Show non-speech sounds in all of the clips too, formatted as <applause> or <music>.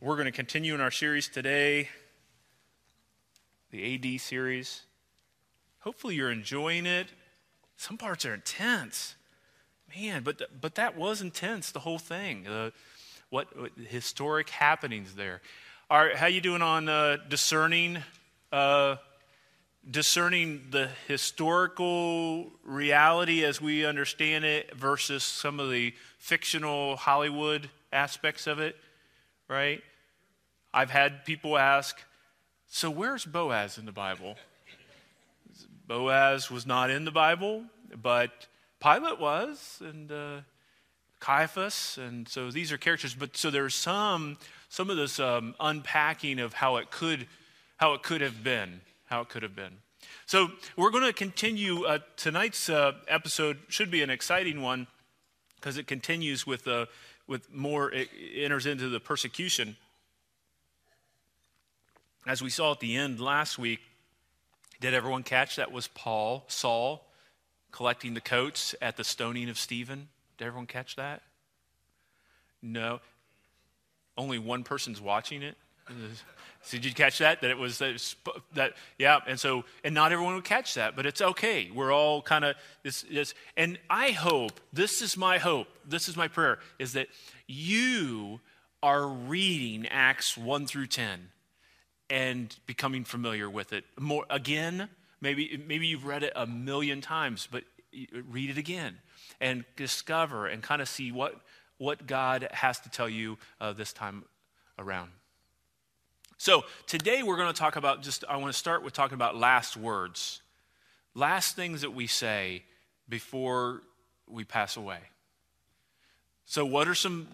We're going to continue in our series today, the AD series. Hopefully, you're enjoying it. Some parts are intense, man. But but that was intense. The whole thing. Uh, what, what, historic happenings there? All right, how you doing on uh, discerning? Uh, discerning the historical reality as we understand it versus some of the fictional Hollywood aspects of it, right? I've had people ask, so where's Boaz in the Bible? Boaz was not in the Bible, but Pilate was, and uh, Caiaphas, and so these are characters. But so there's some some of this um, unpacking of how it could how it could have been, how it could have been. So we're going to continue. Uh, tonight's uh, episode should be an exciting one because it continues with uh, with more. It enters into the persecution. As we saw at the end last week, did everyone catch that was Paul, Saul, collecting the coats at the stoning of Stephen? Did everyone catch that? No. Only one person's watching it. <laughs> So did you catch that? That it was that, that, yeah. And so, and not everyone would catch that, but it's okay. We're all kind of this, this. And I hope, this is my hope, this is my prayer, is that you are reading Acts 1 through 10 and becoming familiar with it more again maybe maybe you've read it a million times but read it again and discover and kind of see what what god has to tell you uh, this time around so today we're going to talk about just i want to start with talking about last words last things that we say before we pass away so what are some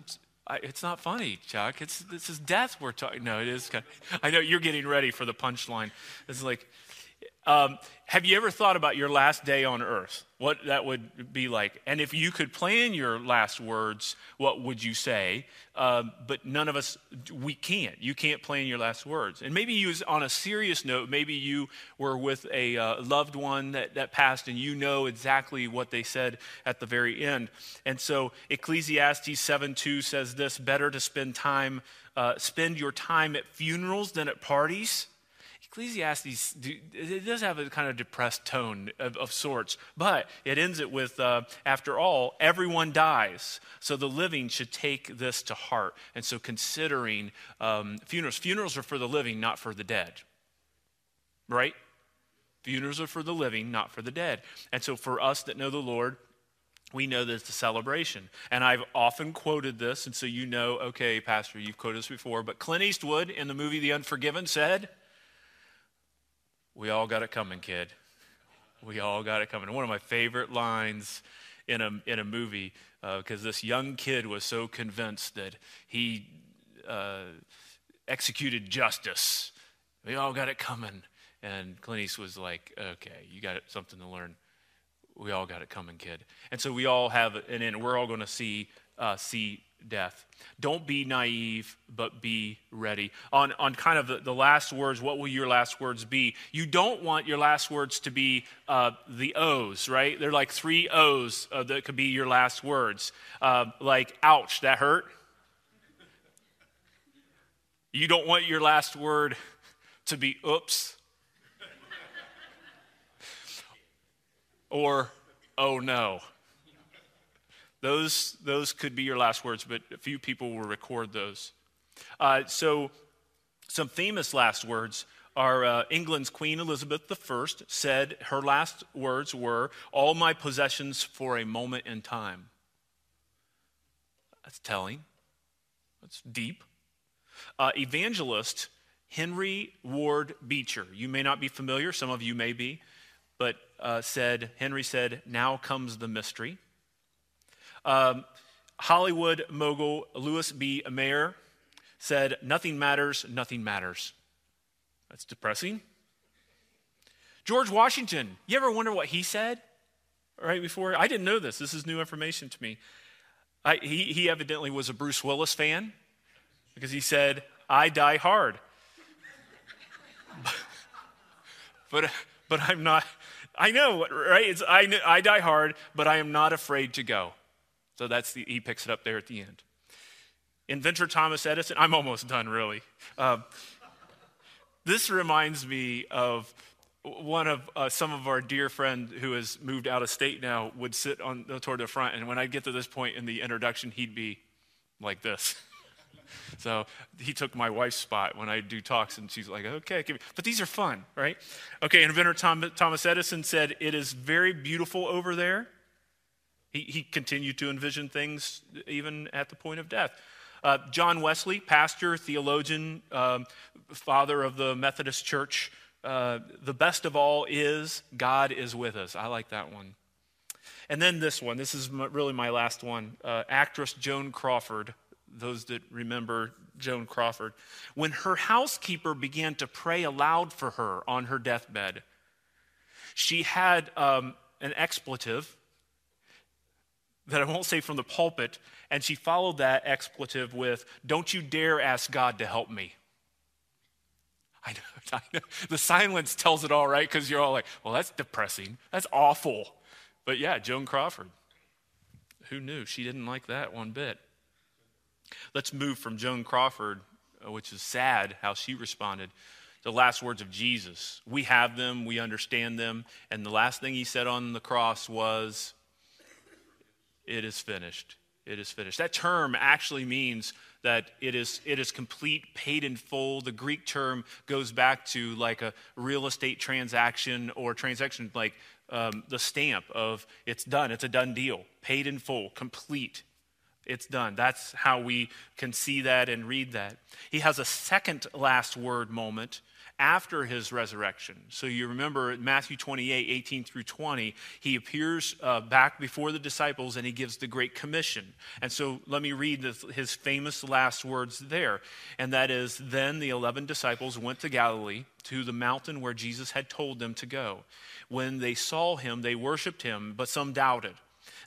I, it's not funny, Chuck. It's this is death we're talking. No, it is. Kind of, I know you're getting ready for the punchline. It's like, um, have you ever thought about your last day on earth? What that would be like? And if you could plan your last words, what would you say? Uh, but none of us, we can't. You can't plan your last words. And maybe you, on a serious note, maybe you were with a uh, loved one that, that passed and you know exactly what they said at the very end. And so Ecclesiastes 7 2 says this better to spend time, uh, spend your time at funerals than at parties. Ecclesiastes, it does have a kind of depressed tone of, of sorts, but it ends it with, uh, after all, everyone dies. So the living should take this to heart. And so considering um, funerals, funerals are for the living, not for the dead. Right? Funerals are for the living, not for the dead. And so for us that know the Lord, we know that it's a celebration. And I've often quoted this, and so you know, okay, Pastor, you've quoted this before, but Clint Eastwood in the movie The Unforgiven said, we all got it coming, kid. We all got it coming. One of my favorite lines in a, in a movie, because uh, this young kid was so convinced that he uh, executed justice. We all got it coming. And Clint Eastwood was like, okay, you got something to learn. We all got it coming, kid. And so we all have, and then we're all going to see, uh, see death. Don't be naive, but be ready. On, on kind of the, the, last words, what will your last words be? You don't want your last words to be uh, the O's, right? They're like three O's uh, that could be your last words. Uh, like, ouch, that hurt. You don't want your last word to be oops. or oh no. Those, those could be your last words, but a few people will record those. Uh, so, some famous last words are uh, England's Queen Elizabeth I said her last words were, All my possessions for a moment in time. That's telling, that's deep. Uh, evangelist Henry Ward Beecher, you may not be familiar, some of you may be, but uh, said, Henry said, Now comes the mystery. Um, Hollywood mogul Louis B. Mayer said, Nothing matters, nothing matters. That's depressing. George Washington, you ever wonder what he said right before? I didn't know this. This is new information to me. I, he, he evidently was a Bruce Willis fan because he said, I die hard. <laughs> but, but I'm not, I know, right? It's, I, I die hard, but I am not afraid to go. So that's the, he picks it up there at the end. Inventor Thomas Edison, I'm almost done really. Uh, this reminds me of one of uh, some of our dear friend who has moved out of state now would sit on the toward the front, and when I get to this point in the introduction, he'd be like this. <laughs> so he took my wife's spot when I do talks, and she's like, "Okay, but these are fun, right?" Okay, inventor Tom, Thomas Edison said, "It is very beautiful over there." He, he continued to envision things even at the point of death. Uh, John Wesley, pastor, theologian, um, father of the Methodist Church, uh, the best of all is God is with us. I like that one. And then this one. This is really my last one. Uh, actress Joan Crawford. Those that remember Joan Crawford. When her housekeeper began to pray aloud for her on her deathbed, she had um, an expletive that I won't say from the pulpit, and she followed that expletive with, Don't you dare ask God to help me. I know, <laughs> I know. The silence tells it all, right? Because you're all like, well, that's depressing. That's awful. But yeah, Joan Crawford. Who knew? She didn't like that one bit. Let's move from Joan Crawford, uh, which is sad how she responded, the last words of Jesus. We have them, we understand them, and the last thing he said on the cross was, It is finished. It is finished. That term actually means that it is, it is complete, paid in full. The Greek term goes back to like a real estate transaction or transaction like um, the stamp of it's done, it's a done deal, paid in full, complete. It's done. That's how we can see that and read that. He has a second last word moment after his resurrection. So you remember Matthew 28 18 through 20, he appears uh, back before the disciples and he gives the Great Commission. And so let me read his famous last words there. And that is Then the 11 disciples went to Galilee, to the mountain where Jesus had told them to go. When they saw him, they worshiped him, but some doubted.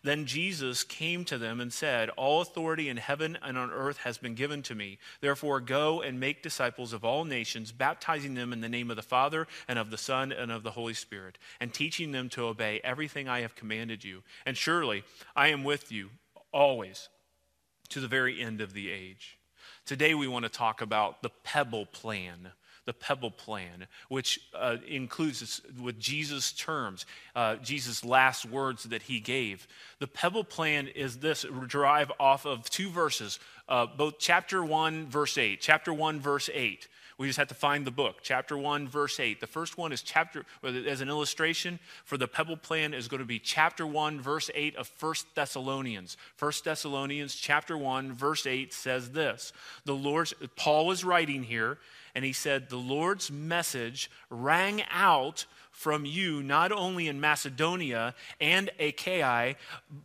Then Jesus came to them and said, All authority in heaven and on earth has been given to me. Therefore, go and make disciples of all nations, baptizing them in the name of the Father and of the Son and of the Holy Spirit, and teaching them to obey everything I have commanded you. And surely I am with you always to the very end of the age. Today, we want to talk about the pebble plan the pebble plan, which uh, includes with Jesus' terms, uh, Jesus' last words that he gave. The pebble plan is this derive off of two verses, uh, both chapter 1, verse 8. Chapter 1, verse 8. We just have to find the book. Chapter 1, verse 8. The first one is chapter, as an illustration for the pebble plan, is going to be chapter 1, verse 8 of First Thessalonians. First Thessalonians, chapter 1, verse 8 says this The Lord's, Paul is writing here, and he said, The Lord's message rang out from you, not only in Macedonia and Achaia,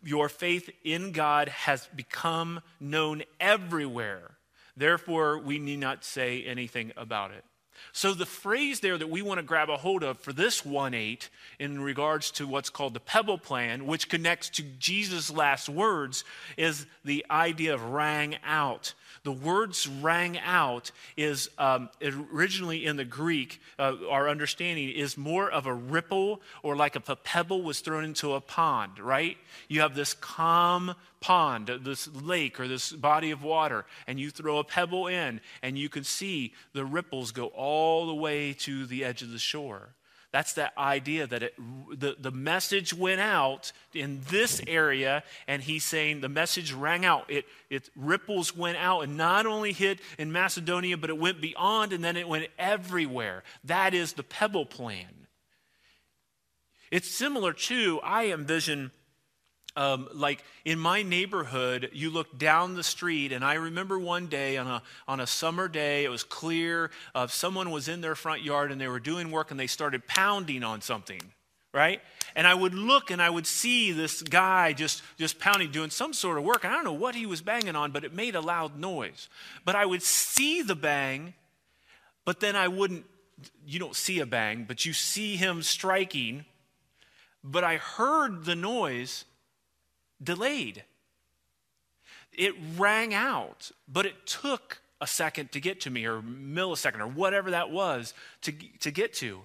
your faith in God has become known everywhere. Therefore, we need not say anything about it. So, the phrase there that we want to grab a hold of for this 1 8 in regards to what's called the pebble plan, which connects to Jesus' last words, is the idea of rang out. The words rang out is um, originally in the Greek, uh, our understanding is more of a ripple or like if a pebble was thrown into a pond, right? You have this calm pond, this lake or this body of water, and you throw a pebble in, and you can see the ripples go all the way to the edge of the shore. That's that idea that it, the, the message went out in this area, and he's saying the message rang out. It, it ripples went out and not only hit in Macedonia, but it went beyond and then it went everywhere. That is the pebble plan. It's similar to, I envision um, like in my neighborhood, you look down the street, and I remember one day on a, on a summer day, it was clear, uh, someone was in their front yard and they were doing work and they started pounding on something, right? And I would look and I would see this guy just, just pounding, doing some sort of work. I don't know what he was banging on, but it made a loud noise. But I would see the bang, but then I wouldn't, you don't see a bang, but you see him striking. But I heard the noise delayed. It rang out, but it took a second to get to me, or millisecond, or whatever that was to, to get to.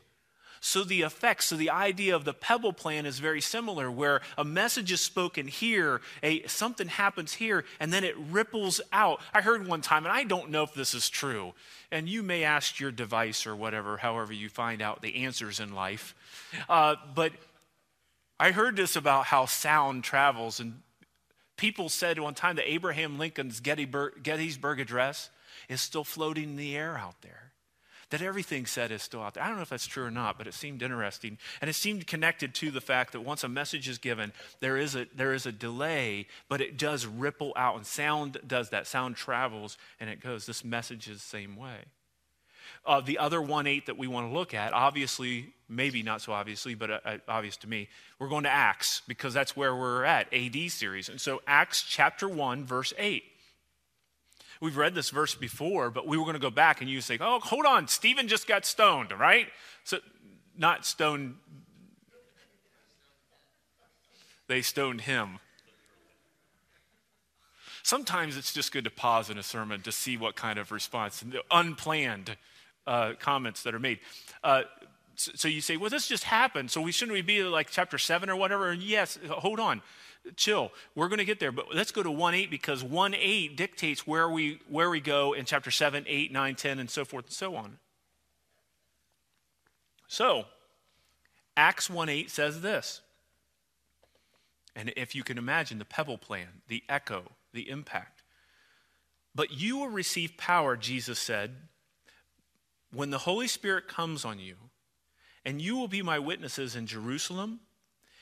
So the effect, so the idea of the pebble plan is very similar, where a message is spoken here, a something happens here, and then it ripples out. I heard one time, and I don't know if this is true, and you may ask your device or whatever, however you find out the answers in life. Uh, but I heard this about how sound travels, and people said one time that Abraham Lincoln's Gettysburg Address is still floating in the air out there that everything said is still out there. I don't know if that's true or not, but it seemed interesting. And it seemed connected to the fact that once a message is given, there is a, there is a delay, but it does ripple out. And sound does that. Sound travels and it goes. This message is the same way. Uh, the other 1 8 that we want to look at, obviously, maybe not so obviously, but uh, uh, obvious to me, we're going to Acts because that's where we're at, AD series. And so, Acts chapter 1, verse 8. We've read this verse before, but we were going to go back and you say, oh, hold on, Stephen just got stoned, right? So, not stoned, they stoned him. Sometimes it's just good to pause in a sermon to see what kind of response, unplanned uh, comments that are made. Uh, so, so you say, well, this just happened, so we shouldn't we be like chapter 7 or whatever? And yes, hold on chill. We're going to get there, but let's go to 1 8 because 1 8 dictates where we, where we go in chapter 7, 8, 9, 10, and so forth and so on. So, Acts 1 8 says this. And if you can imagine the pebble plan, the echo, the impact. But you will receive power, Jesus said, when the Holy Spirit comes on you, and you will be my witnesses in Jerusalem,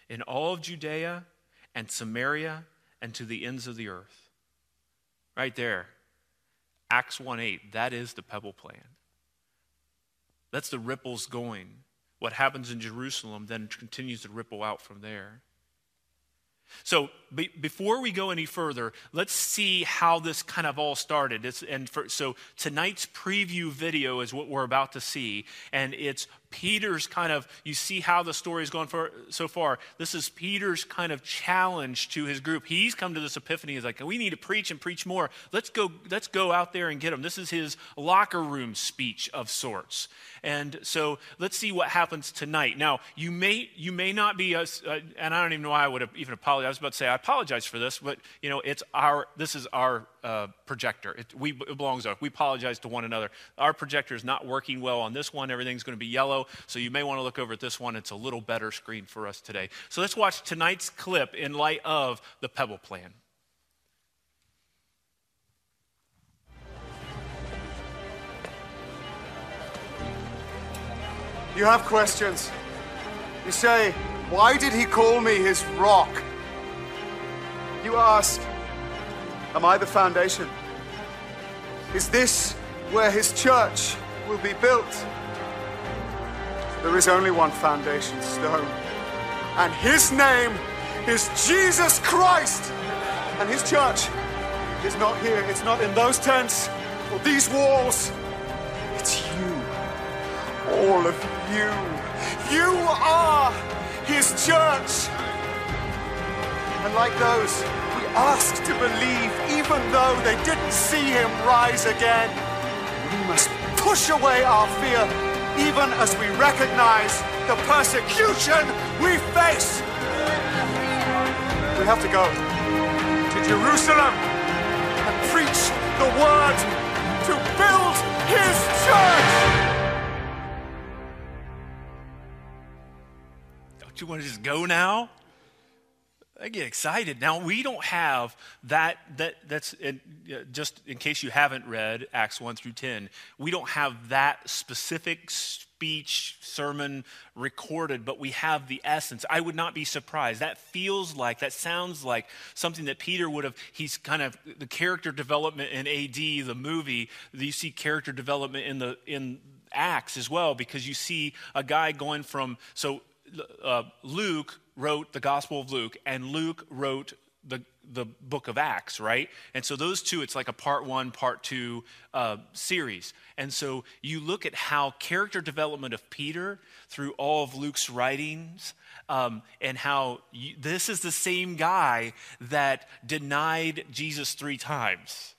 in all of Judea and Samaria and to the ends of the earth. Right there. Acts 1 8, that is the pebble plan. That's the ripples going. What happens in Jerusalem then continues to ripple out from there. So, be, before we go any further, let's see how this kind of all started. It's, and for, so, tonight's preview video is what we're about to see. And it's Peter's kind of, you see how the story is going for, so far. This is Peter's kind of challenge to his group. He's come to this epiphany. He's like, we need to preach and preach more. Let's go, let's go out there and get them. This is his locker room speech of sorts. And so let's see what happens tonight. Now, you may, you may not be, uh, and I don't even know why I would have even apologized. I was about to say, I apologize for this, but, you know, it's our, this is our uh, projector. It, we, it belongs to us. We apologize to one another. Our projector is not working well on this one. Everything's going to be yellow. So you may want to look over at this one. It's a little better screen for us today. So let's watch tonight's clip in light of the Pebble Plan. You have questions. You say, Why did he call me his rock? You ask, Am I the foundation? Is this where his church will be built? There is only one foundation stone, and his name is Jesus Christ. And his church is not here, it's not in those tents or these walls. It's you, all of you. You are his church. And like those asked to believe, even though they didn't see him rise again, we must push away our fear even as we recognize the persecution we face. We have to go to Jerusalem and preach the word to build his church. Don't you want to just go now? I get excited. Now we don't have that. That that's just in case you haven't read Acts one through ten. We don't have that specific speech sermon recorded, but we have the essence. I would not be surprised. That feels like that sounds like something that Peter would have. He's kind of the character development in AD, the movie. You see character development in the in Acts as well because you see a guy going from so uh, Luke wrote the Gospel of Luke, and Luke wrote the, the book of Acts, right? And so those two, it's like a part one, part two uh, series. And so you look at how character development of Peter through all of Luke's writings, um, and how you, this is the same guy that denied Jesus three times.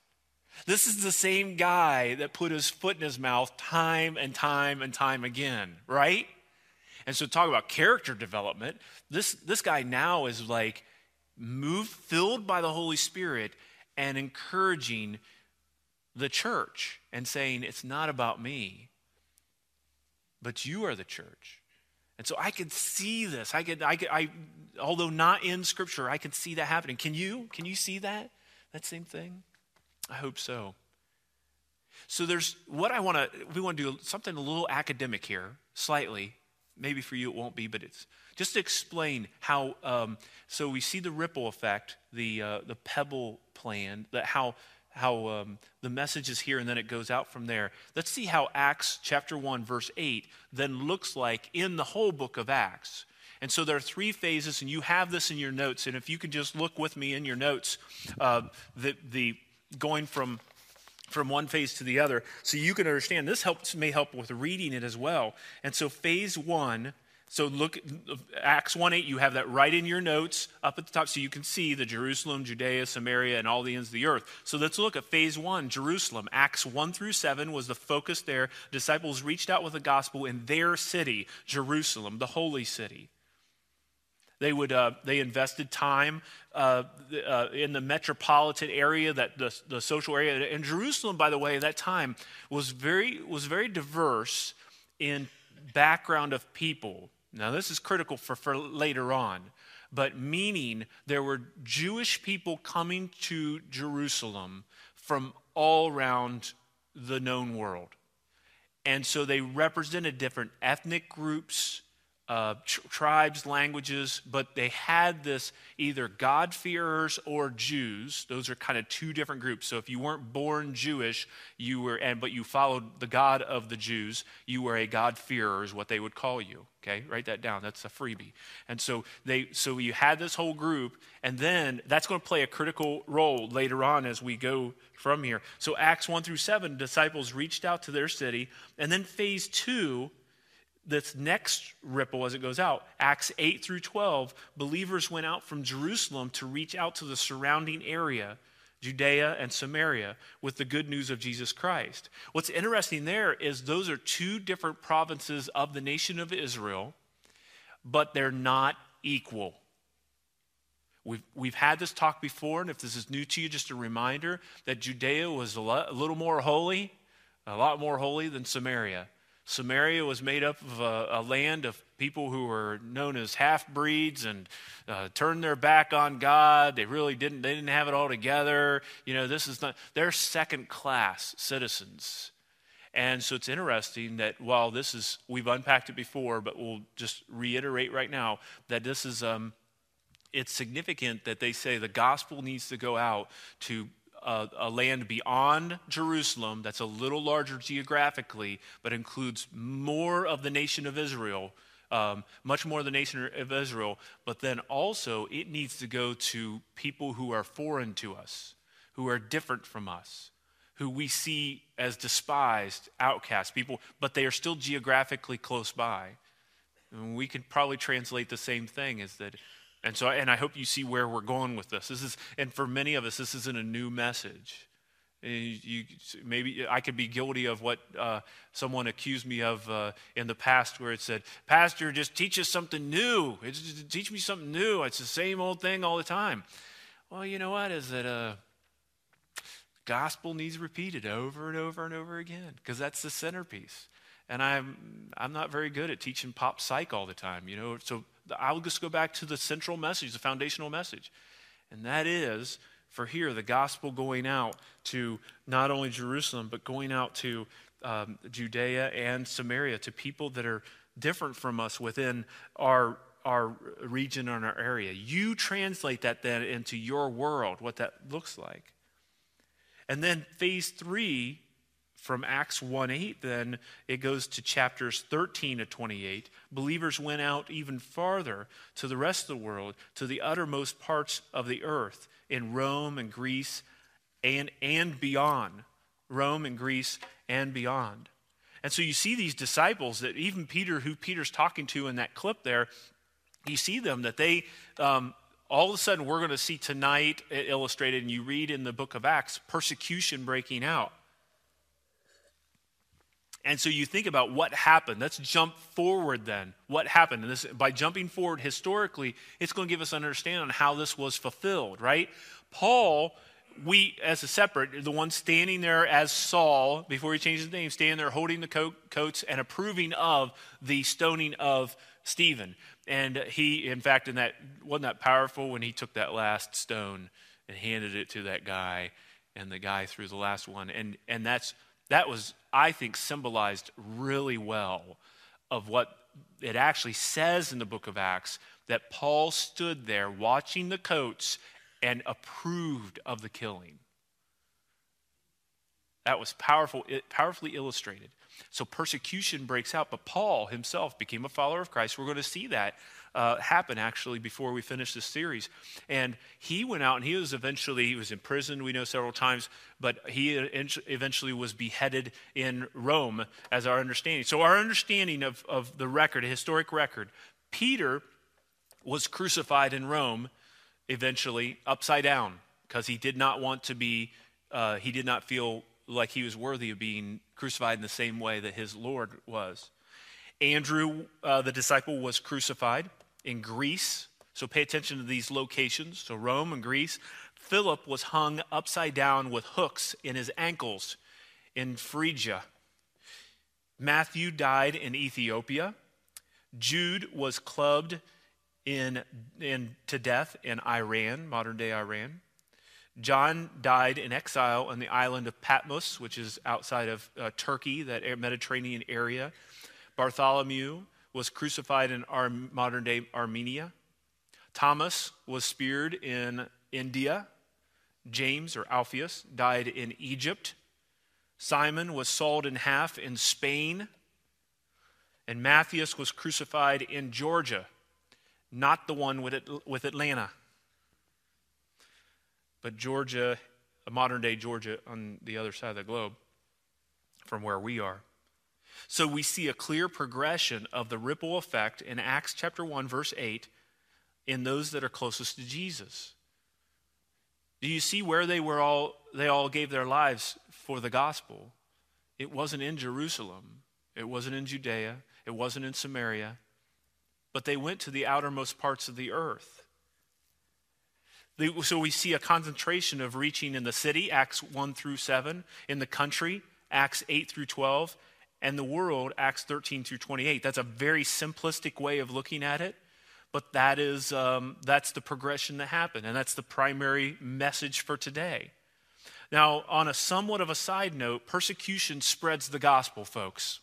This is the same guy that put his foot in his mouth time and time and time again, right? And so, talk about character development. This, this guy now is like moved, filled by the Holy Spirit, and encouraging the church and saying, It's not about me, but you are the church. And so I can see this. I could, I could, I, although not in Scripture, I can see that happening. Can you? Can you see that? That same thing? I hope so. So there's what I want to. We want to do something a little academic here, slightly. Maybe for you it won't be, but it's just to explain how. Um, so we see the ripple effect, the uh, the pebble plan, that how how um, the message is here and then it goes out from there. Let's see how Acts chapter 1, verse 8 then looks like in the whole book of Acts. And so there are three phases, and you have this in your notes. And if you could just look with me in your notes, uh, the, the going from from one phase to the other, so you can understand. This helps may help with reading it as well. And so phase one so look, Acts 1 8, you have that right in your notes up at the top so you can see the Jerusalem, Judea, Samaria, and all the ends of the earth. So let's look at phase one Jerusalem. Acts 1 through 7 was the focus there. Disciples reached out with the gospel in their city, Jerusalem, the holy city. They, would, uh, they invested time uh, uh, in the metropolitan area, that the, the social area. And Jerusalem, by the way, at that time was very, was very diverse in background of people. Now, this is critical for, for later on, but meaning there were Jewish people coming to Jerusalem from all around the known world. And so they represented different ethnic groups, uh, tr- tribes, languages, but they had this either God-fearers or Jews. Those are kind of two different groups. So if you weren't born Jewish, you were, and but you followed the God of the Jews, you were a God-fearer, is what they would call you. Okay, write that down. That's a freebie. And so they, so you had this whole group, and then that's going to play a critical role later on as we go from here. So Acts one through seven, disciples reached out to their city, and then phase two this next ripple as it goes out, Acts 8 through 12, believers went out from Jerusalem to reach out to the surrounding area, Judea and Samaria, with the good news of Jesus Christ. What's interesting there is those are two different provinces of the nation of Israel, but they're not equal. We've, we've had this talk before, and if this is new to you, just a reminder that Judea was a, a little more holy, a lot more holy than Samaria. Samaria was made up of a, a land of people who were known as half breeds and uh, turned their back on God. They really didn't, they didn't have it all together. You know, this is not, they're second class citizens. And so it's interesting that while this is, we've unpacked it before, but we'll just reiterate right now that this is, um, it's significant that they say the gospel needs to go out to a, a, land beyond Jerusalem that's a little larger geographically, but includes more of the nation of Israel, um, much more of the nation of Israel. But then also, it needs to go to people who are foreign to us, who are different from us, who we see as despised, outcast people, but they are still geographically close by. And we could probably translate the same thing is that and so, and I hope you see where we're going with this. This is, and for many of us, this isn't a new message. You, maybe I could be guilty of what uh, someone accused me of uh, in the past, where it said, "Pastor, just teach us something new. It's, teach me something new. It's the same old thing all the time." Well, you know what? Is that uh, gospel needs repeated over and over and over again because that's the centerpiece. And I'm I'm not very good at teaching pop psych all the time, you know. So I'll just go back to the central message, the foundational message. And that is for here, the gospel going out to not only Jerusalem, but going out to um, Judea and Samaria, to people that are different from us within our, our region and our area. You translate that then into your world, what that looks like. And then phase three from Acts 1 8, then it goes to chapters 13 to 28. Believers went out even farther to the rest of the world, to the uttermost parts of the earth, in Rome and Greece and, and beyond. Rome and Greece and beyond. And so you see these disciples that even Peter, who Peter's talking to in that clip there, you see them that they, um, all of a sudden, we're going to see tonight illustrated, and you read in the book of Acts, persecution breaking out. And so you think about what happened. Let's jump forward then. What happened? And this, by jumping forward historically, it's going to give us an understanding on how this was fulfilled, right? Paul, we as a separate, the one standing there as Saul before he changed his name, standing there holding the coat, coats and approving of the stoning of Stephen. And he, in fact, in that wasn't that powerful when he took that last stone and handed it to that guy, and the guy threw the last one. And and that's that was, I think, symbolized really well of what it actually says in the book of Acts that Paul stood there watching the coats and approved of the killing. That was powerful, powerfully illustrated. So persecution breaks out, but Paul himself became a follower of Christ. We're going to see that uh, happen actually before we finish this series. And he went out and he was eventually, he was imprisoned, we know several times, but he eventually was beheaded in Rome as our understanding. So, our understanding of, of the record, a historic record, Peter was crucified in Rome eventually upside down because he did not want to be, uh, he did not feel like he was worthy of being crucified in the same way that his Lord was. Andrew, uh, the disciple, was crucified in Greece. So pay attention to these locations. So Rome and Greece. Philip was hung upside down with hooks in his ankles in Phrygia. Matthew died in Ethiopia. Jude was clubbed in, in, to death in Iran, modern day Iran. John died in exile on the island of Patmos, which is outside of uh, Turkey, that Mediterranean area. Bartholomew was crucified in our modern day Armenia. Thomas was speared in India. James, or Alphaeus, died in Egypt. Simon was sawed in half in Spain. And Matthias was crucified in Georgia, not the one with Atlanta, but Georgia, a modern day Georgia on the other side of the globe from where we are. So we see a clear progression of the ripple effect in Acts chapter 1, verse 8, in those that are closest to Jesus. Do you see where they were all they all gave their lives for the gospel? It wasn't in Jerusalem. It wasn't in Judea. It wasn't in Samaria. But they went to the outermost parts of the earth. So we see a concentration of reaching in the city, Acts 1 through 7, in the country, Acts 8 through 12, and the world, Acts 13 through 28. That's a very simplistic way of looking at it, but that is, um, that's the progression that happened, and that's the primary message for today. Now, on a somewhat of a side note, persecution spreads the gospel, folks.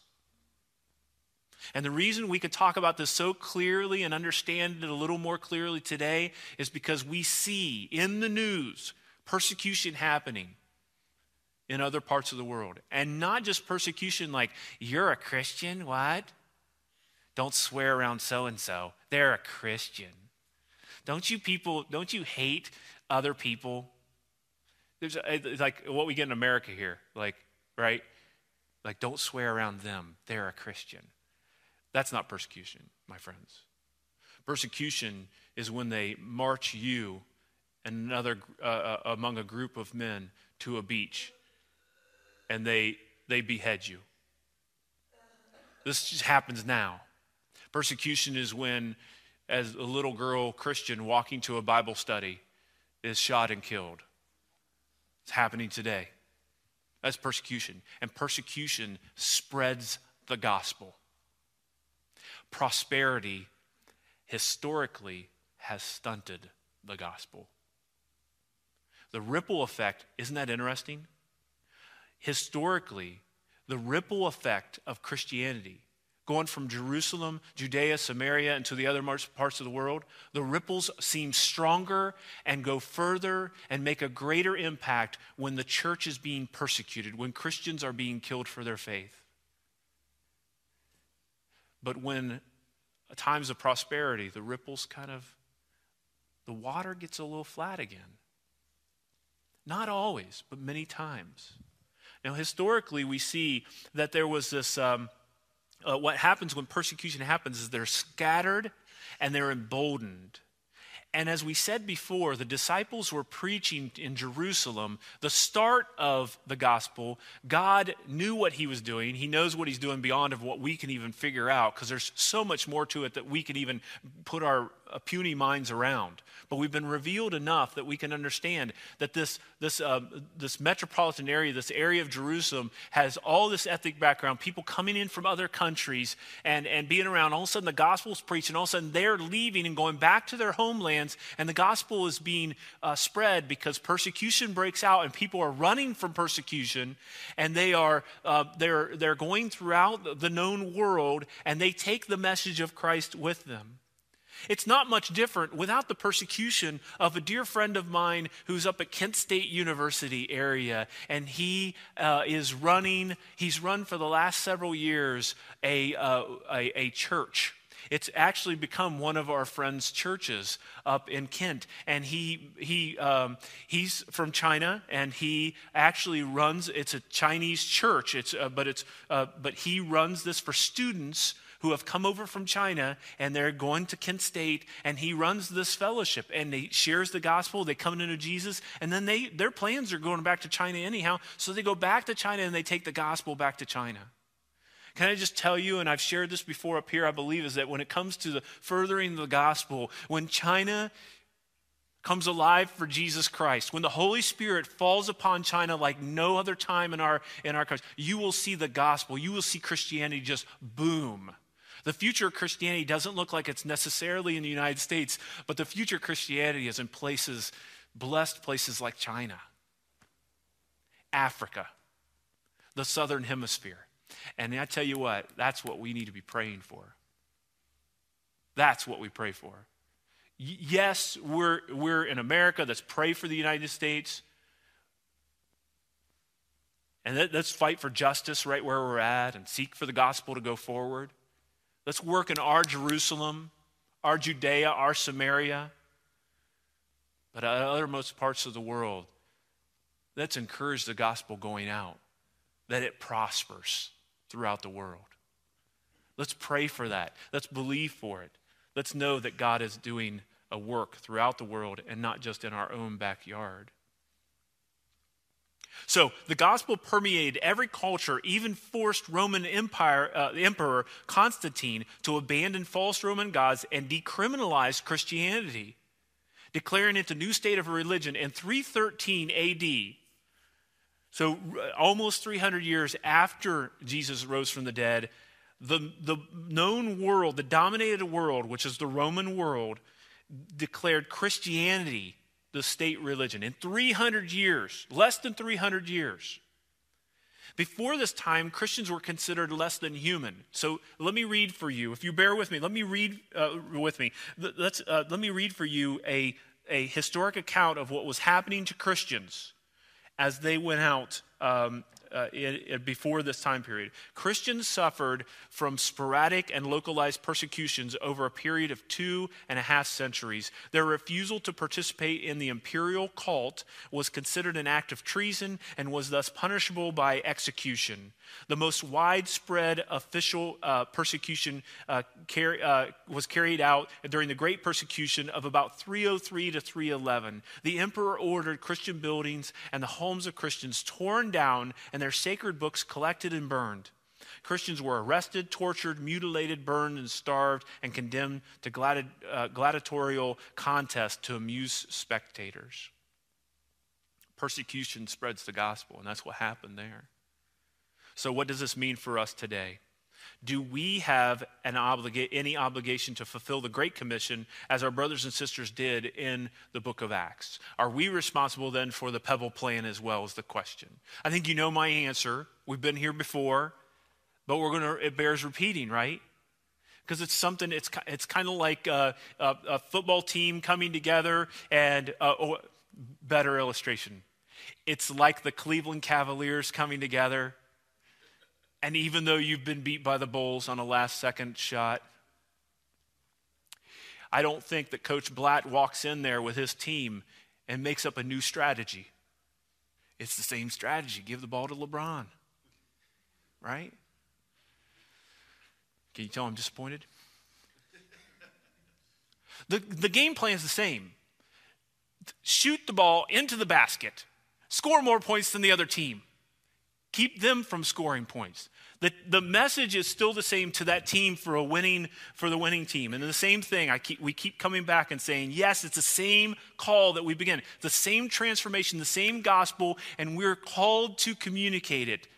And the reason we could talk about this so clearly and understand it a little more clearly today is because we see in the news persecution happening in other parts of the world. And not just persecution like, you're a Christian, what? Don't swear around so and so. They're a Christian. Don't you people, don't you hate other people? There's a, eh, like what we get in America here, like, right? Like, don't swear around them. They're a Christian. That's not persecution, my friends. Persecution is when they march you and another uh, uh among a group of men to a beach and they, they behead you. This just happens now. Persecution is when, as a little girl Christian walking to a Bible study, is shot and killed. It's happening today. That's persecution. And persecution spreads the gospel. Prosperity historically has stunted the gospel. The ripple effect, isn't that interesting? historically, the ripple effect of Christianity, going from Jerusalem, Judea, Samaria, and to the other parts of the world, the ripples seem stronger and go further and make a greater impact when the church is being persecuted, when Christians are being killed for their faith. But when times of prosperity, the ripples kind of, the water gets a little flat again. Not always, but many times. Now, historically, we see that there was this. Um, uh, what happens when persecution happens is they're scattered and they're emboldened. And as we said before, the disciples were preaching in Jerusalem, the start of the gospel. God knew what he was doing. He knows what he's doing beyond of what we can even figure out because there's so much more to it that we can even put our uh, puny minds around. But we've been revealed enough that we can understand that this, this, uh, this metropolitan area, this area of Jerusalem, has all this ethnic background, people coming in from other countries and, and being around. All of a sudden, the gospel's preached, and all of a sudden, they're leaving and going back to their homelands, and the gospel is being uh, spread because persecution breaks out, and people are running from persecution, and they are uh, they're, they're going throughout the known world, and they take the message of Christ with them. It's not much different without the persecution of a dear friend of mine who's up at Kent State University area, and he uh, is running, he's run for the last several years a, uh, a, a church. It's actually become one of our friends' churches up in Kent, and he he um, he's from China, and he actually runs. It's a Chinese church. It's uh, but it's uh, but he runs this for students who have come over from China and they're going to Kent State and he runs this fellowship and he shares the gospel. They come into Jesus and then they, their plans are going back to China anyhow. So they go back to China and they take the gospel back to China. Can I just tell you, and I've shared this before up here, I believe, is that when it comes to the furthering of the gospel, when China comes alive for Jesus Christ, when the Holy Spirit falls upon China like no other time in our in our country, you will see the gospel. You will see Christianity just boom. The future of Christianity doesn't look like it's necessarily in the United States, but the future of Christianity is in places, blessed places like China, Africa, the southern hemisphere. And I tell you what, that's what we need to be praying for. That's what we pray for. Yes, we're, we're in America. Let's pray for the United States. And let, let's fight for justice right where we're at and seek for the gospel to go forward. Let's work in our Jerusalem, our Judea, our Samaria. But at othermost parts of the world, let's encourage the gospel going out, that it prospers throughout the world. Let's pray for that. Let's believe for it. Let's know that God is doing a work throughout the world and not just in our own backyard. So the gospel permeated every culture, even forced Roman Empire, uh, Emperor Constantine to abandon false Roman gods and decriminalize Christianity, declaring it the new state of religion in 313 AD. So almost 300 years after Jesus rose from the dead, the, the known world, the dominated world, which is the Roman world, declared Christianity the state religion in 300 years, less than 300 years. Before this time, Christians were considered less than human. So let me read for you, if you bear with me, let me read uh, with me. Let's, uh, let me read for you a, a historic account of what was happening to Christians as they went out um, uh, before this time period. Christians suffered from sporadic and localized persecutions over a period of two and a half centuries. Their refusal to participate in the imperial cult was considered an act of treason and was thus punishable by execution. The most widespread official uh, persecution uh, car- uh, was carried out during the Great Persecution of about 303 to 311. The emperor ordered Christian buildings and the homes of Christians torn down and their sacred books collected and burned. Christians were arrested, tortured, mutilated, burned, and starved, and condemned to gladi- uh, gladiatorial contests to amuse spectators. Persecution spreads the gospel, and that's what happened there. So, what does this mean for us today? Do we have an obliga- any obligation to fulfill the Great Commission as our brothers and sisters did in the book of Acts? Are we responsible then for the Pebble plan as well, is the question. I think you know my answer. We've been here before, but we're going to, it bears repeating, right? Because it's something, it's, it's kind of like a, a, a, football team coming together and, uh, oh, better illustration. It's like the Cleveland Cavaliers coming together and even though you've been beat by the Bulls on a last second shot, I don't think that Coach Blatt walks in there with his team and makes up a new strategy. It's the same strategy give the ball to LeBron, right? Can you tell I'm disappointed? The, the game plan is the same shoot the ball into the basket, score more points than the other team, keep them from scoring points. The, the message is still the same to that team for a winning for the winning team. And the same thing, I keep, we keep coming back and saying, yes, it's the same call that we begin, the same transformation, the same gospel, and we're called to communicate it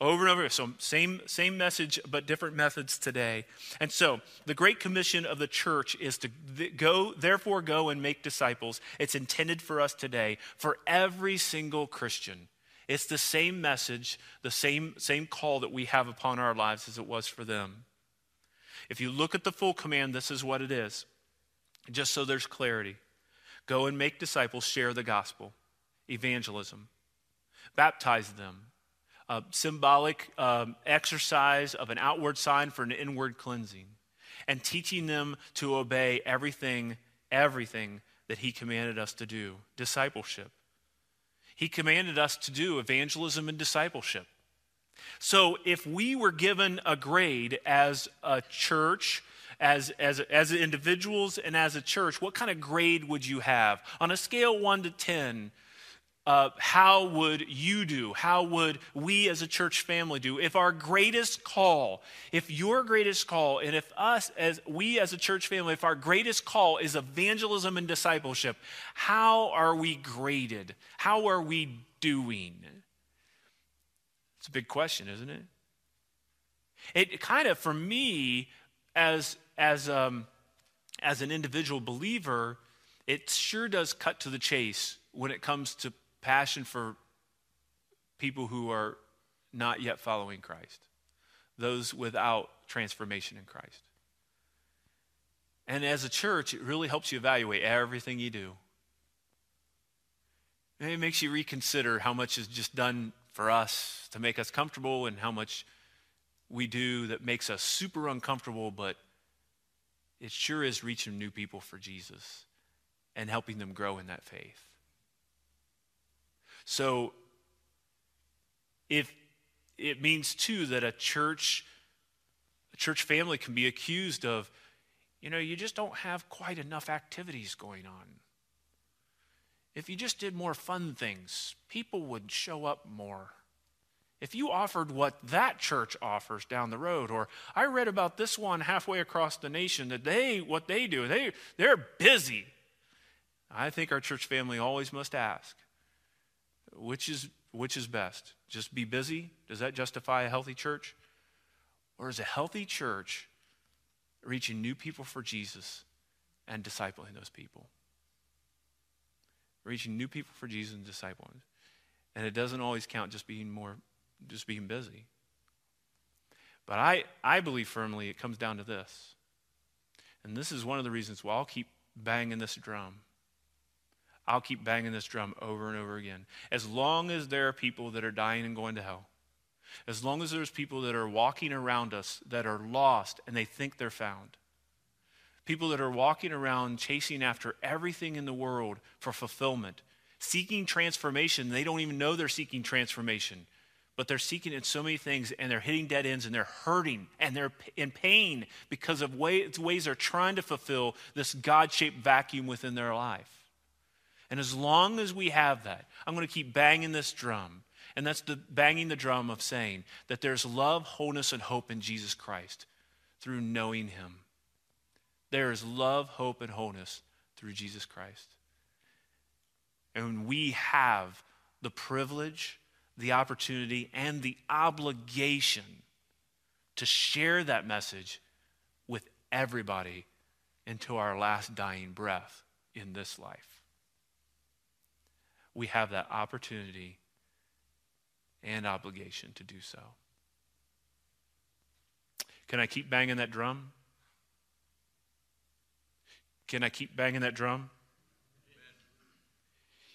over and over. So same same message, but different methods today. And so the Great Commission of the church is to go, therefore, go and make disciples. It's intended for us today for every single Christian. It's the same message, the same, same call that we have upon our lives as it was for them. If you look at the full command, this is what it is. Just so there's clarity go and make disciples, share the gospel, evangelism, baptize them, a symbolic um, exercise of an outward sign for an inward cleansing, and teaching them to obey everything, everything that He commanded us to do discipleship. He commanded us to do evangelism and discipleship. So if we were given a grade as a church, as, as, as individuals and as a church, what kind of grade would you have? On a scale 1 to 10, uh, how would you do? How would we as a church family do? If our greatest call, if your greatest call, and if us as we as a church family, if our greatest call is evangelism and discipleship, how are we graded? How are we doing? It's a big question, isn't it? It kind of, for me, as as um, as an individual believer, it sure does cut to the chase when it comes to passion for people who are not yet following Christ, those without transformation in Christ. And as a church, it really helps you evaluate everything you do. And it makes you reconsider how much is just done for us to make us comfortable and how much we do that makes us super uncomfortable, but it sure is reaching new people for Jesus and helping them grow in that faith. So if it means too that a church a church family can be accused of you know you just don't have quite enough activities going on. If you just did more fun things people would show up more. If you offered what that church offers down the road or i read about this one halfway across the nation that they what they do they they're busy. I think our church family always must ask which is, which is best? Just be busy? Does that justify a healthy church? Or is a healthy church reaching new people for Jesus and discipling those people? Reaching new people for Jesus and discipling. And it doesn't always count just being more, just being busy. But I, I believe firmly it comes down to this. And this is one of the reasons why I'll keep banging this drum. I'll keep banging this drum over and over again. As long as there are people that are dying and going to hell, as long as there's people that are walking around us that are lost and they think they're found, people that are walking around chasing after everything in the world for fulfillment, seeking transformation, they don't even know they're seeking transformation, but they're seeking in so many things and they're hitting dead ends and they're hurting and they're in pain because of ways, ways they're trying to fulfill this God shaped vacuum within their life. And as long as we have that, I'm going to keep banging this drum. And that's the banging the drum of saying that there's love, wholeness, and hope in Jesus Christ through knowing him. There is love, hope, and wholeness through Jesus Christ. And we have the privilege, the opportunity, and the obligation to share that message with everybody until our last dying breath in this life we have that opportunity and obligation to do so. Can I keep banging that drum? Can I keep banging that drum?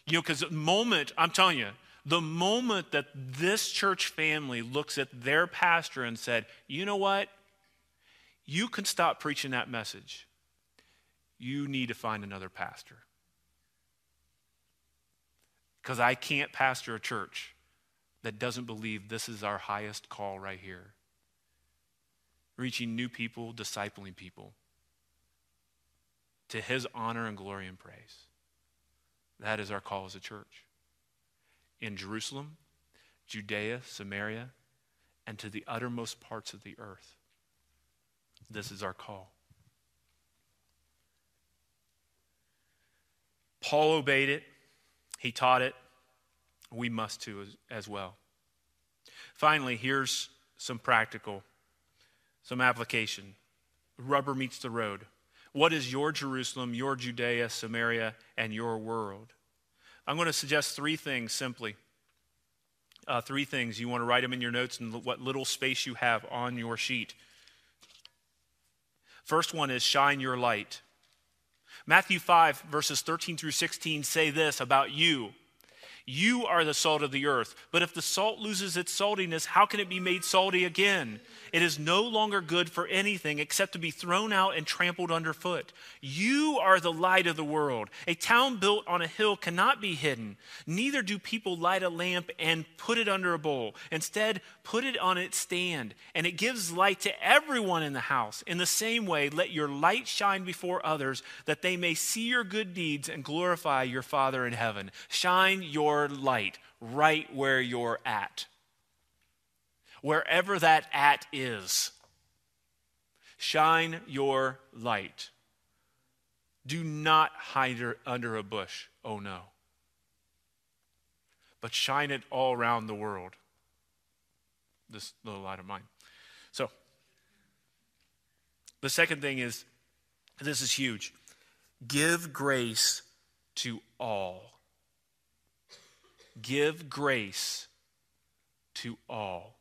You know, because the moment, I'm telling you, the moment that this church family looks at their pastor and said, you know what? You can stop preaching that message. You need to find another pastor because I can't pastor a church that doesn't believe this is our highest call right here. Reaching new people, discipling people. to his honor and glory and praise. That is our call as a church. In Jerusalem, Judea, Samaria, and to the uttermost parts of the earth. This is our call. Paul obeyed it, he taught it. We must too as, as well. Finally, here's some practical, some application. Rubber meets the road. What is your Jerusalem, your Judea, Samaria, and your world? I'm going to suggest three things simply. Uh, three things. You want to write them in your notes and what little space you have on your sheet. First one is shine your light. Matthew 5, verses 13 through 16 say this about you you are the salt of the earth. But if the salt loses its saltiness, how can it be made salty again? It is no longer good for anything except to be thrown out and trampled underfoot. You are the light of the world. A town built on a hill cannot be hidden. Neither do people light a lamp and put it under a bowl. Instead, put it on its stand, and it gives light to everyone in the house. In the same way, let your light shine before others, that they may see your good deeds and glorify your Father in heaven. Shine your light right where you're at wherever that at is. Shine your light. Do not hide under a bush. Oh no. But shine it all around the world. This little light of mine. So, the second thing is this is huge. Give grace to all. Give grace to all.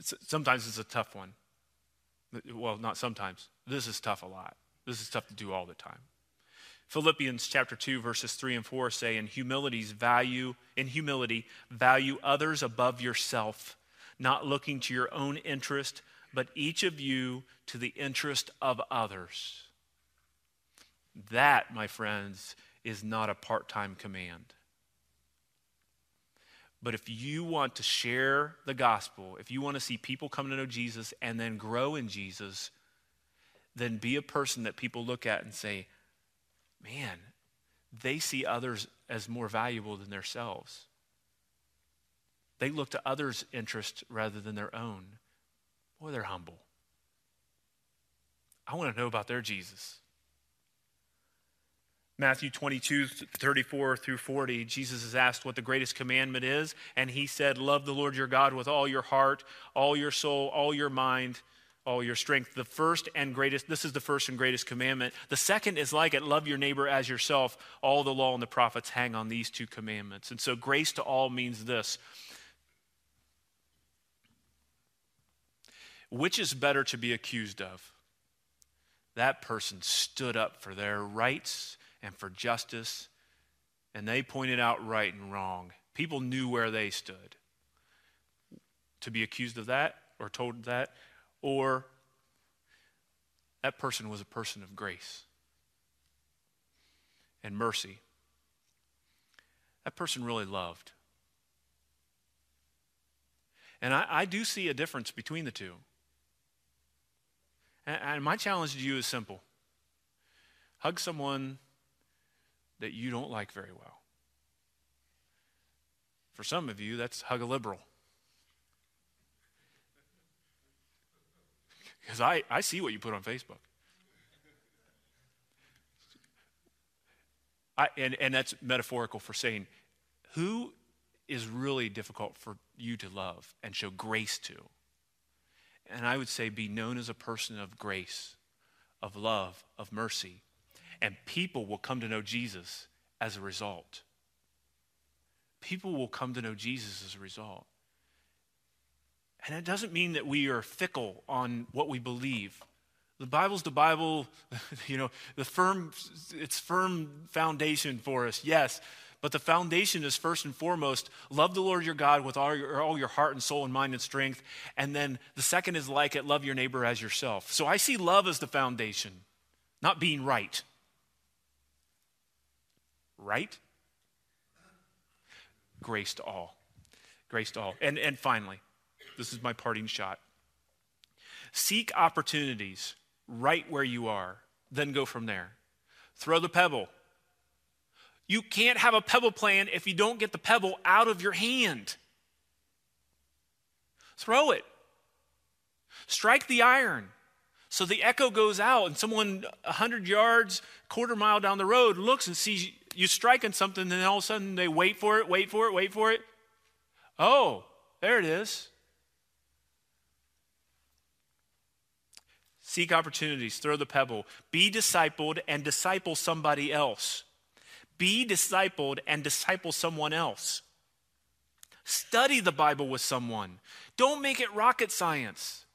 sometimes it's a tough one. Well, not sometimes. This is tough a lot. This is tough to do all the time. Philippians chapter 2 verses 3 and 4 say in humility's value in humility value others above yourself not looking to your own interest but each of you to the interest of others. That my friends is not a part-time command. But if you want to share the gospel, if you want to see people come to know Jesus and then grow in Jesus, then be a person that people look at and say, man, they see others as more valuable than themselves. They look to others' interest rather than their own. Boy, they're humble. I want to know about their Jesus. Matthew 22, 34 through 40, Jesus is asked what the greatest commandment is, and he said, Love the Lord your God with all your heart, all your soul, all your mind, all your strength. The first and greatest, this is the first and greatest commandment. The second is like it love your neighbor as yourself. All the law and the prophets hang on these two commandments. And so, grace to all means this Which is better to be accused of? That person stood up for their rights and for justice, and they pointed out right and wrong. People knew where they stood. To be accused of that or told that, or that person was a person of grace and mercy. That person really loved. And I, I do see a difference between the two. And, and my challenge to you is simple hug someone that you don't like very well. For some of you, that's hug a liberal. <laughs> Because I, I see what you put on Facebook. I, and, and that's metaphorical for saying who is really difficult for you to love and show grace to. And I would say be known as a person of grace, of love, of mercy, and people will come to know Jesus as a result. People will come to know Jesus as a result. And it doesn't mean that we are fickle on what we believe. The Bible's the Bible, <laughs> you know, the firm, it's firm foundation for us, yes. But the foundation is first and foremost love the Lord your God with all your, all your heart and soul and mind and strength. And then the second is like it love your neighbor as yourself. So I see love as the foundation, not being right right? Grace to all. Grace to all. And, and finally, this is my parting shot. Seek opportunities right where you are, then go from there. Throw the pebble. You can't have a pebble plan if you don't get the pebble out of your hand. Throw it. Strike the iron. So the echo goes out, and someone 100 yards, quarter mile down the road looks and sees you striking something, and then all of a sudden they wait for it, wait for it, wait for it. Oh, there it is. Seek opportunities, throw the pebble. Be discipled and disciple somebody else. Be discipled and disciple someone else. Study the Bible with someone. Don't make it rocket science.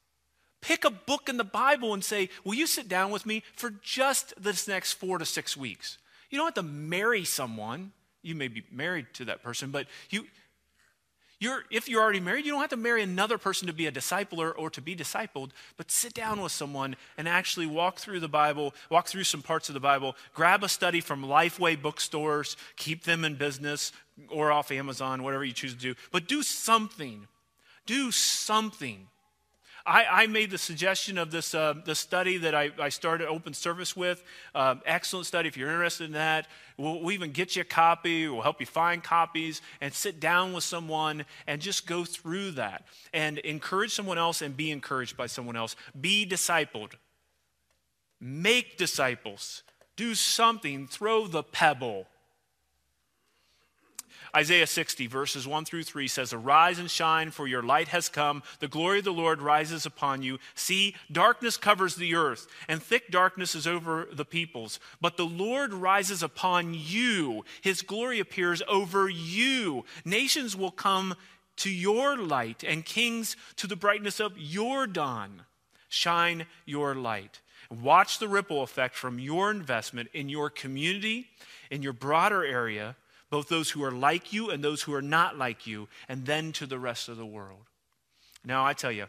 Pick a book in the Bible and say, Will you sit down with me for just this next four to six weeks? You don't have to marry someone. You may be married to that person, but you, you're, if you're already married, you don't have to marry another person to be a discipler or to be discipled, but sit down with someone and actually walk through the Bible, walk through some parts of the Bible, grab a study from Lifeway bookstores, keep them in business or off Amazon, whatever you choose to do, but do something. Do something I, I made the suggestion of this, uh, the study that I, I started open service with. Um, excellent study. If you're interested in that, we'll, we'll even get you a copy. We'll help you find copies and sit down with someone and just go through that and encourage someone else and be encouraged by someone else. Be discipled. Make disciples. Do something. Throw the pebble. Isaiah 60, verses 1 through 3 says, Arise and shine, for your light has come. The glory of the Lord rises upon you. See, darkness covers the earth, and thick darkness is over the peoples. But the Lord rises upon you. His glory appears over you. Nations will come to your light, and kings to the brightness of your dawn. Shine your light. Watch the ripple effect from your investment in your community, in your broader area both those who are like you and those who are not like you, and then to the rest of the world. Now, I tell you,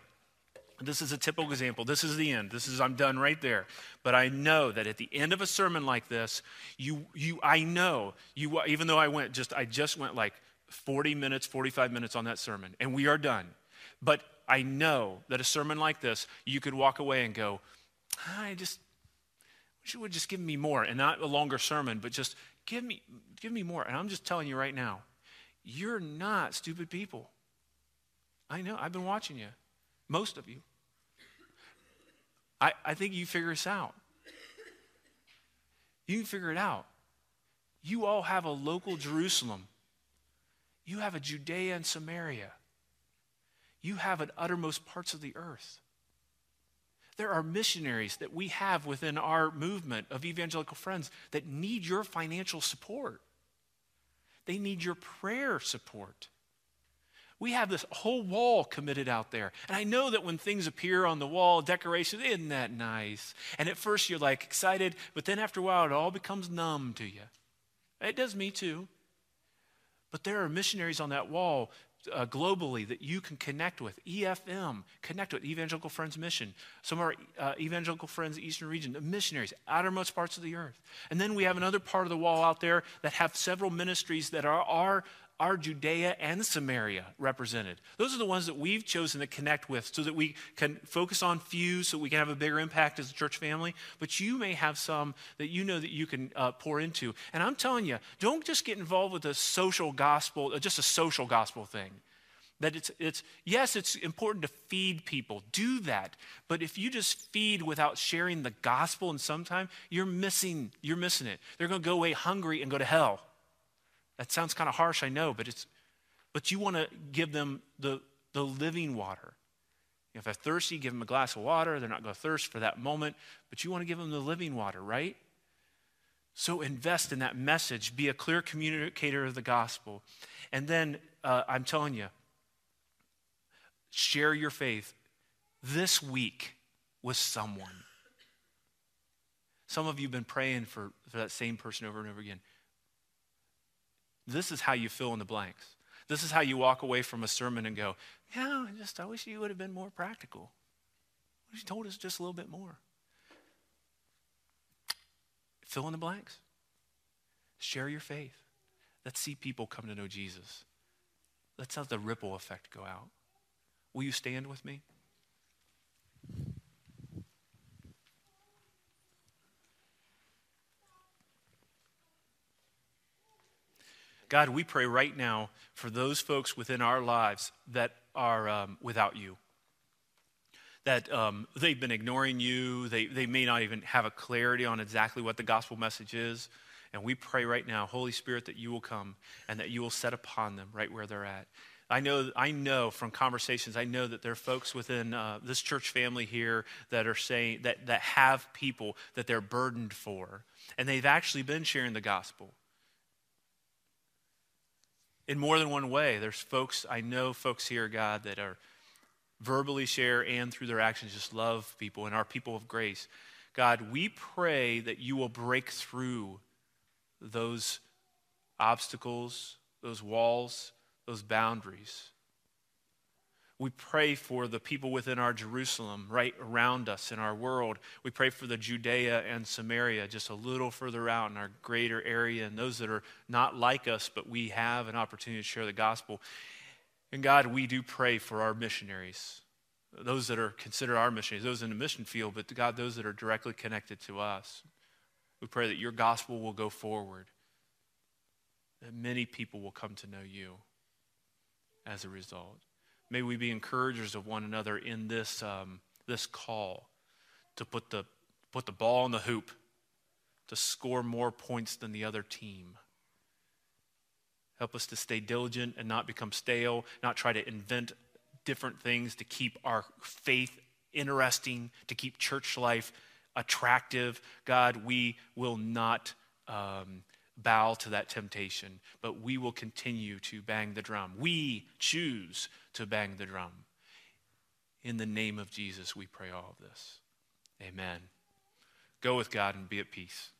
this is a typical example. This is the end. This is I'm done right there. But I know that at the end of a sermon like this, you you I know you even though I went just I just went like 40 minutes, 45 minutes on that sermon, and we are done. But I know that a sermon like this, you could walk away and go, I just wish you would just give me more, and not a longer sermon, but just Give me, give me more. And I'm just telling you right now, you're not stupid people. I know, I've been watching you, most of you. I, I think you figure this out. You can figure it out. You all have a local Jerusalem. You have a Judea and Samaria. You have an uttermost parts of the earth. There are missionaries that we have within our movement of evangelical friends that need your financial support. They need your prayer support. We have this whole wall committed out there. And I know that when things appear on the wall, decorations, isn't that nice? And at first you're like excited, but then after a while it all becomes numb to you. It does me too. But there are missionaries on that wall uh, globally that you can connect with. EFM, connect with Evangelical Friends Mission. Some of our uh, Evangelical Friends Eastern region, the missionaries, outermost parts of the earth. And then we have another part of the wall out there that have several ministries that are our are Judea and Samaria represented. Those are the ones that we've chosen to connect with so that we can focus on few, so we can have a bigger impact as a church family. But you may have some that you know that you can uh, pour into. And I'm telling you, don't just get involved with a social gospel, uh, just a social gospel thing. That it's, it's, yes, it's important to feed people. Do that. But if you just feed without sharing the gospel in some time, you're missing, you're missing it. They're going to go away hungry and go to hell. That sounds kind of harsh, I know, but it's but you want to give them the, the living water. If they're thirsty, give them a glass of water. They're not going to thirst for that moment, but you want to give them the living water, right? So invest in that message. Be a clear communicator of the gospel. And then uh, I'm telling you, share your faith this week with someone. Some of you have been praying for, for that same person over and over again. This is how you fill in the blanks. This is how you walk away from a sermon and go, Yeah, I just I wish you would have been more practical. You told us just a little bit more. Fill in the blanks. Share your faith. Let's see people come to know Jesus. Let's have the ripple effect go out. Will you stand with me? God, we pray right now for those folks within our lives that are um, without you. That um, they've been ignoring you. They, they may not even have a clarity on exactly what the gospel message is. And we pray right now, Holy Spirit, that you will come and that you will set upon them right where they're at. I know, I know from conversations, I know that there are folks within uh, this church family here that are saying, that, that have people that they're burdened for. And they've actually been sharing the gospel. In more than one way, there's folks, I know folks here, God, that are verbally share and through their actions just love people and are people of grace. God, we pray that you will break through those obstacles, those walls, those boundaries. We pray for the people within our Jerusalem, right around us in our world. We pray for the Judea and Samaria, just a little further out in our greater area, and those that are not like us, but we have an opportunity to share the gospel. And God, we do pray for our missionaries, those that are considered our missionaries, those in the mission field, but God, those that are directly connected to us. We pray that your gospel will go forward, that many people will come to know you as a result. May we be encouragers of one another in this, um, this call to put the, put the ball in the hoop, to score more points than the other team. Help us to stay diligent and not become stale, not try to invent different things to keep our faith interesting, to keep church life attractive. God, we will not um, bow to that temptation, but we will continue to bang the drum. We choose to bang the drum. In the name of Jesus, we pray all of this. Amen. Go with God and be at peace.